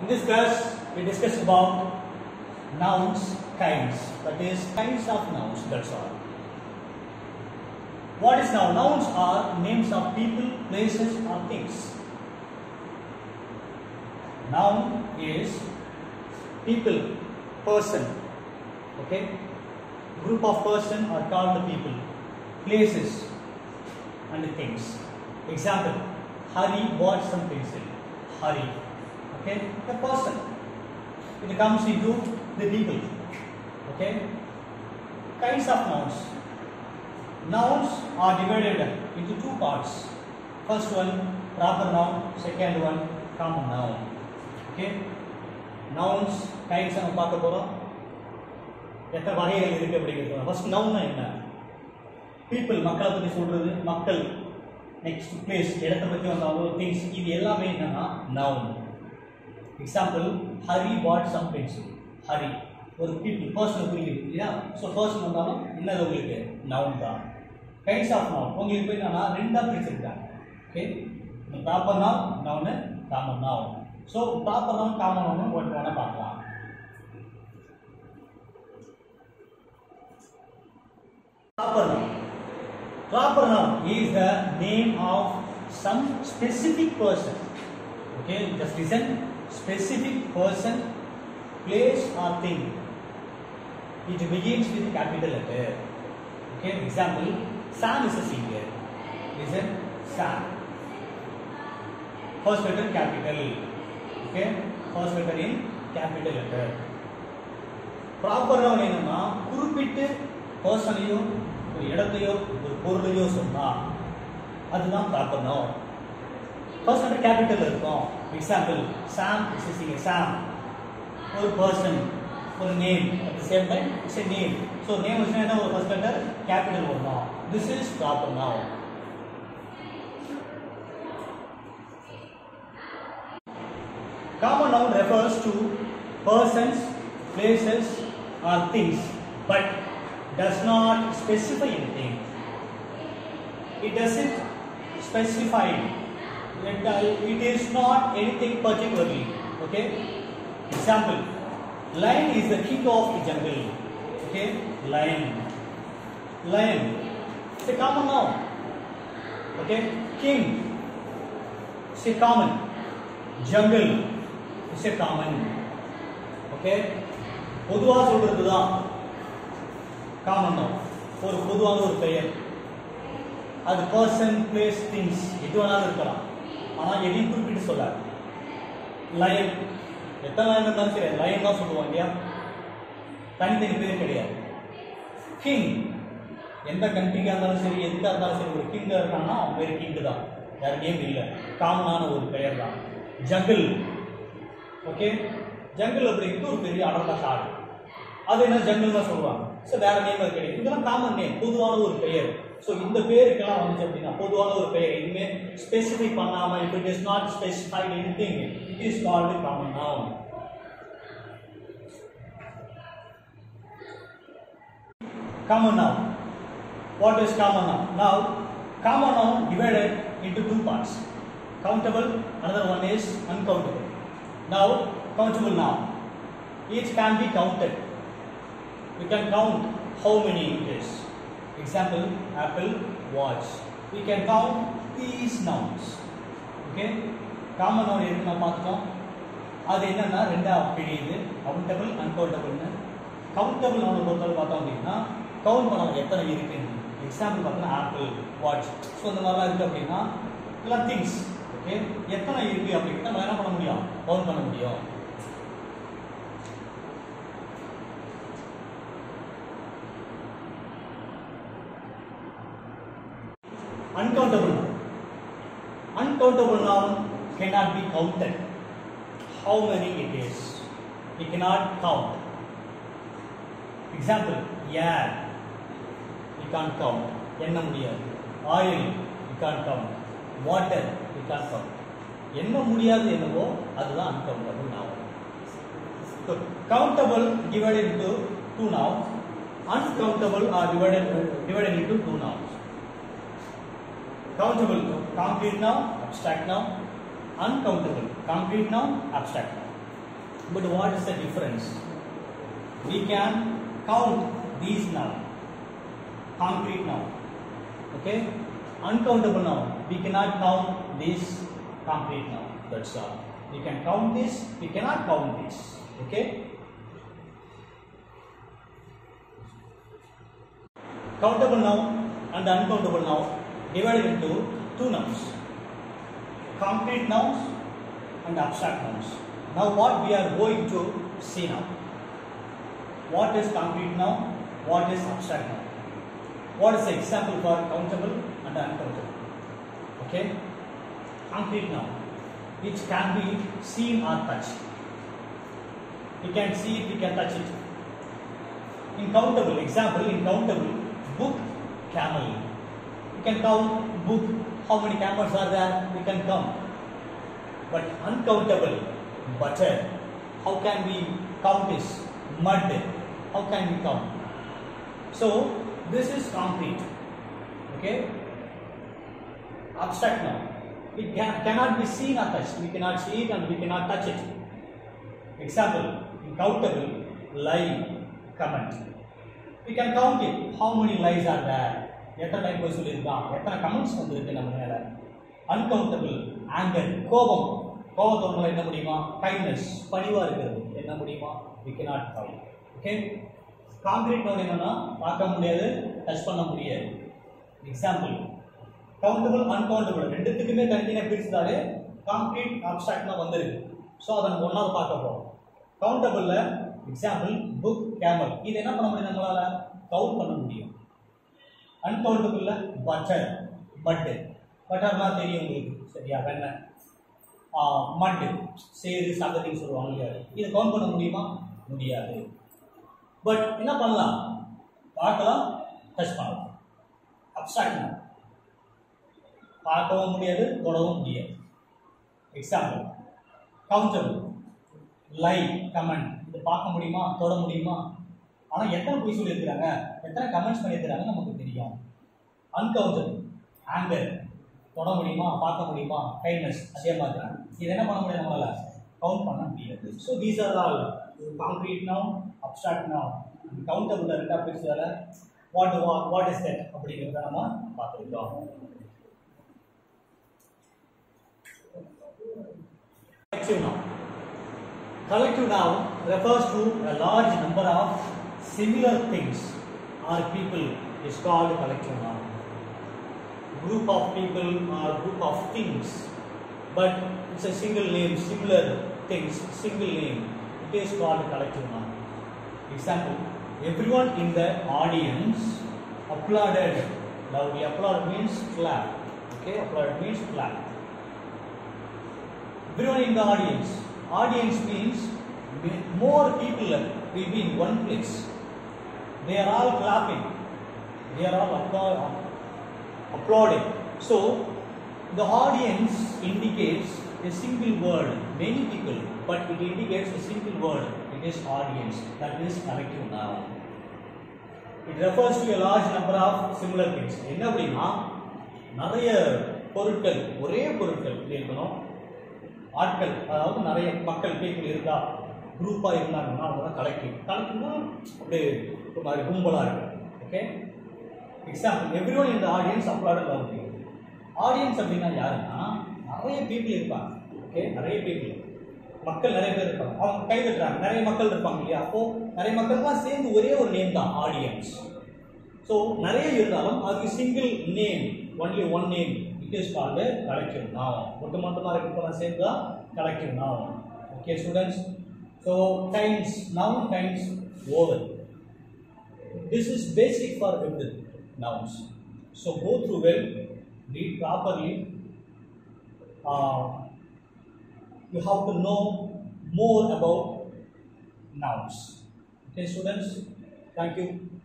In this class, we discussed about nouns, kinds. That is, kinds of nouns. That's all. What is noun? Nouns are names of people, places, or things. Noun is people, person. Okay? Group of person are called the people. Places and things. Example: Hari bought some pencil. Hari. Okay? The person. It comes into the people. Okay? Kinds of nouns. Nouns are divided into two parts. First one, proper noun. Second one, common noun. Okay? Nouns, kinds நம்ம பார்க்க போறோம் எத்தனை வகைகள் இருக்கு அப்படிங்கிறது first நவுன்னா என்ன people மக்களை பற்றி சொல்றது மக்கள் நெக்ஸ்ட் பிளேஸ் இடத்தை பற்றி வந்தாலும் திங்ஸ் இது எல்லாமே என்னன்னா noun example Hari bought some pencil Hari ஒரு பீப்புள் பர்சனை குறிக்கிறது இல்லையா ஸோ பர்சன் வந்தாலும் என்னது உங்களுக்கு நவுன் தான். கைண்ட்ஸ் ஆஃப் நவுன் உங்களுக்கு போய் என்னன்னா ரெண்டாக பிரிச்சிருக்காங்க okay proper noun noun common noun so proper noun common noun ஒன்று வேணால் பார்க்கலாம். Proper noun. Proper noun is the name of some specific person. Okay just listen. Specific person, place or thing. It begins with capital letter. Okay, example, Sam is a singer. Listen, Sam. First letter capital. Okay, first letter in capital letter. Proper noun என்னன்னா குறிப்பிட்டு பர்சனையோ ஒரு இடத்தையோ ஒரு பொருளையோ சொன்னா அதுதான் proper noun first letter capital இருக்கும் Example, Sam is a Sam. Or person, for name. At the same time, it's a name. So name is the first letter, capital one now. This is proper noun. Common noun refers to persons, places or things but does not specify anything. It doesn't specify It, uh, it is not anything particularly. Okay. Example: Lion is the king of the jungle. Okay. Lion. Lion. It's a common noun. Okay. King. It's a common. Jungle. It's a common. Okay. பொதுவாக சொல்றது தான் common தான் ஒரு பொதுவான ஒரு பெயர் அது person place things எது வேணாலும் இருக்கலாம் ஆனால் எதையும் குறிப்பிட்டு சொல்லாது லயன் எத்தனை லயன் இருந்தாலும் சரி லயன் தான் சொல்லுவோம் இல்லையா? தனித்தனி பேர் கிடையாது. கிங் எந்த கண்ட்ரிக்காக இருந்தாலும் சரி எதுக்காக இருந்தாலும் சரி ஒரு கிங்காக இருக்காங்கன்னா அவன் பேர் கிங்கு தான். வேற நேம் இல்லை. காமனான ஒரு பெயர் தான். ஜங்கிள் ஓகே ஜங்கிள் அப்படிங்கிறது ஒரு பெரிய அடர்ந்த காடு. அது என்ன? ஜங்கிள் தான் சொல்லுவாங்க. ஸோ வேற நேம் அது கிடையாது. இதெல்லாம் காமன் நேம் பொதுவான ஒரு பெயர். ஸோ இந்த பேருக்கெல்லாம் வந்துச்சு அப்படின்னா பொதுவான ஒரு பெயர் எதுவுமே ஸ்பெசிஃபை பண்ணாம if it is not specified anything it is called common noun common noun what is common noun now common noun divided into two parts countable another one is uncountable now countable noun each can be counted we can count how many it is Example apple watch. We can count these nouns. Okay? Common noun எதுக்கு நம்ம பார்த்தோம்? அது என்னன்னா ரெண்டா பிரியுது. Countable அன்கவுண்டபிள்னு countable நம்ம பொறுத்தவரை பார்த்தோம் அப்படின்னா கவுண்ட் பண்ணலாம் எத்தனை இருக்குன்னு எக்ஸாம்பிள் பார்த்தோம்னா ஆப்பிள் வாட்ச் ஸோ இந்த மாதிரிலாம் இருக்குது அப்படின்னா எல்லாம் திங்ஸ் ஓகே எத்தனை இருக்குது அப்படின்னா நம்ம என்ன பண்ண முடியும்? கவுண்ட் பண்ண முடியும் uncountable noun. Countable noun cannot be counted. How it is is? We cannot count. Example, air. We can't count. எண்ண முடியாது oil we can count water we can count என்ன முடியாது என்னவோ அதுதான் uncountable noun countable divided into two nouns uncountable are divided divided into two nouns countable concrete noun abstract noun uncountable concrete noun abstract noun But what is the difference? We can count these now. Concrete now. Okay? Uncountable now. We cannot count this concrete now. That's all. We can count this, we cannot count this. Okay? Countable noun and uncountable noun divided into two nouns. Concrete nouns and abstract nouns. Now what we are going to see now. What is concrete noun? What is abstract noun? What is the example for countable and uncountable? Okay? Concrete noun, which can be seen or touched. We can see it, we can touch it. In countable, example, in countable, book, camel. Can count book, how many camels are there, we can count. But uncountable, butter, how can we count this? Mud, how can we count? So, this is concrete. Okay? Abstract now. It can, cannot be seen or touched. We cannot see it and we cannot touch it. Example, countable, lie, comment. We can count it. How many lies are there? எத்தனை time போய் சொல்லியிருக்கான்? எத்தனை comments வந்திருக்கு நம்ம மேலே? Uncountable anchor கோபம். கோபத்தோட என்ன முடியுமா? கைண்ட்னஸ் பணிவாக இருக்கிறது. என்ன முடியுமா? We cannot count okay concrete வந்து என்னென்னா பார்க்க முடியாது டச் பண்ண முடியாது. எக்ஸாம்பிள் கவுண்டபிள் அன்கவுண்டபிள் ரெண்டுத்துக்குமே தனித்தனியாக பிரிச்சுதாலே காங்கிரீட் அப்சாக்ட்னா வந்திருக்கு. ஸோ அதை நம்ம ஒன்றாவது பார்க்க போகிறோம் கவுண்டபிளில் எக்ஸாம்பிள் புக் கேமல் இது என்ன பண்ண முடியும் நம்மளால்? கவுண்ட் பண்ண முடியும். அன்கவுண்டபிளில் பட்டர் பட்டு பட்டர்லாம் தெரியும் உங்களுக்கு. சரியா? வெண்ணெய் மட்டு சேரு சகதின்னு சொல்லுவாங்க இல்லையா? இதை கவுண்ட் பண்ண முடியுமா? முடியாது. பட் என்ன பண்ணலாம்? பார்க்கலாம் டச் பண்ணலாம். அப்சாக்ட் பார்க்கவும் முடியாது தொடவும் முடியாது. எக்ஸாம்பிள் கவுண்டபிள் லைக் கமெண்ட் இது பார்க்க முடியுமா? தொட முடியுமா? ஆனால் எத்தனை பொய் சொல்லியிருக்கிறாங்க? எத்தனை கமெண்ட்ஸ் பண்ணியிருக்கிறாங்க நமக்கு தெரியும். அன்கவுண்டபிள் ஆங்கர் தொட முடியுமா? பார்க்க முடியுமா? கைண்ட்னஸ் அதே மாதிரி தான் இது என்ன பண்ண முடியாது நம்மளால்? கவுண்ட் பண்ண முடியாது. So these are all concrete noun abstract noun countable ரெண்டாக பிரிச்சதால வாட் வாட் இஸ் தட் அப்படிங்கிறத நம்ம பார்த்துருக்கோம் collective noun collective noun refers to a large number similar things or people is called collective noun. Group of people or group of things, but it's a single name, similar things, single name. It is called collective noun. Example: Everyone in the audience applauded. Loudly applaud means clap. Okay, applaud means clap everyone in the audience. Audience means more people will be in one place. They are all clapping. They are all applaud- applauding. So, the audience indicates a single word, many people, but it indicates a single word. It is audience. That is collective noun. It refers to a large number of similar things. என்ன அப்படின்னா நிறைய பொருட்கள் ஒரே பொருட்கள் இருக்கணும் ஆட்கள் அதாவது நிறைய மக்கள் பீப்புள் இருந்தா குரூப்பாக இருந்தாங்கன்னா அவங்க தான் கலெக்டிவ் கலெக்டிவ்னா அப்படியே ஒரு மாதிரி கும்பலாக இருக்கும். ஓகே எக்ஸாம்பிள் எவ்ரி ஒன் இந்த ஆடியன்ஸ் அப்ளாட லவ் ஆடியன்ஸ் அப்படின்னா யாருன்னா நிறைய பீப்புள் இருப்பாங்க. ஓகே நிறைய பீப்புள் மக்கள் நிறைய பேர் இருப்பாங்க. அவங்க கை தட்டுறாங்க. நிறைய மக்கள் இருப்பாங்க இல்லையா? அப்போது நிறைய மக்கள் தான் சேர்ந்து ஒரே ஒரு நேம் தான் ஆடியன்ஸ் ஸோ நிறைய இருந்தாலும் அதுக்கு single name only one name it is called collective noun ஒட்டு மொத்தமாக இருக்கலாம் சேர்ந்து தான் collective noun okay students So times noun times vowel. This is basic for written nouns. So go through well, read properly. Uh, you have to know more about nouns. Okay, students. Thank you.